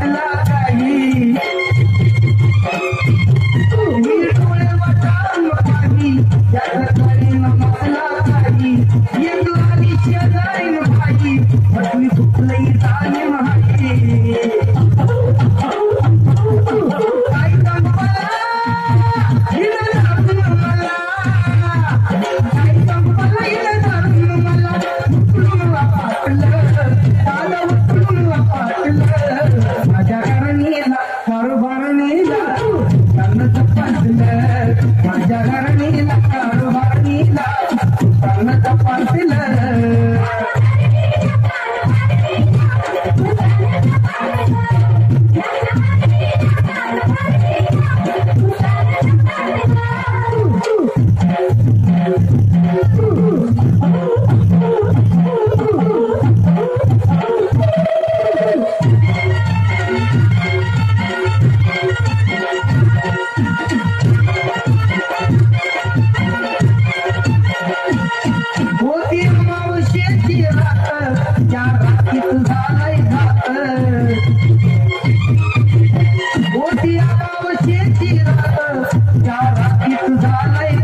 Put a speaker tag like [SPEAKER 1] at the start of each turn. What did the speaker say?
[SPEAKER 1] And माझ्या घरणीला झालंय